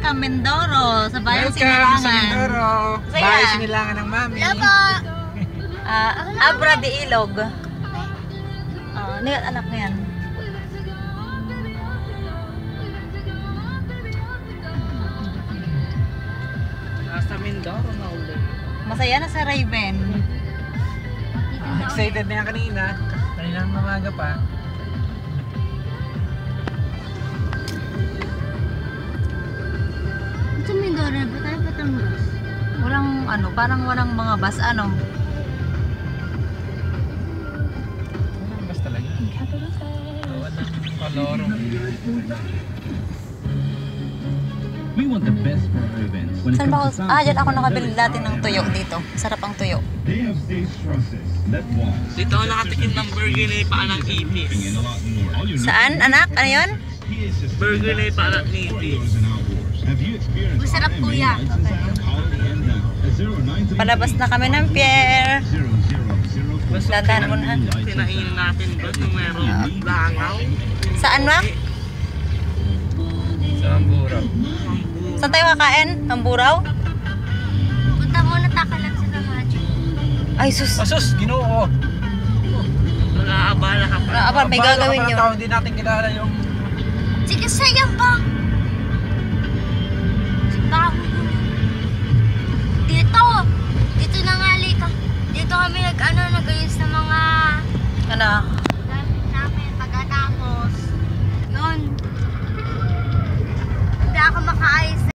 Welcome Mindoro sa bayan Welcome sa Sinilangan. Mindoro. Saya. Bahay sinilangan ng mami. Ah, Abra de Ilog. Ah, ano yung anak na yan? Nasa Mindoro na ulit. Masaya na sa Raven. Excited na yan kanina. Kanina mamaga pa. Ano, parang walang mga bus ano. Walang bas talaga. Walang kalorong. We want the best for our events. When it Saan ba comes ako? to Ah, dyan ako nakabili dati ng tuyo dito. Sarap ang tuyo. They have stage trusses that walls. Dito ako nakatikim ng burger na paanak ipis. Saan, anak? Ano yun? Burger na ni ipis. Masarap, kuya. lights Palabas na kami ng pier. 0004. Basta Dadaan mo na. Tinainin natin doon nung merong langaw. Saan, Mac? Sa Ambura. Saan tayo kakain? Ang buraw? Punta muna takalan sa Magic. Ay, sus. Asus, ginoo. Nag-aabala ka pa. Ano, aba, may gagawin ka pala yun. tao, Hindi natin kilala yung Sige, sayang pa! Dito kami nag-ano, nag-ayos ng mga Ano? gamit namin. Pagkatapos, yun. Hindi ako makaayos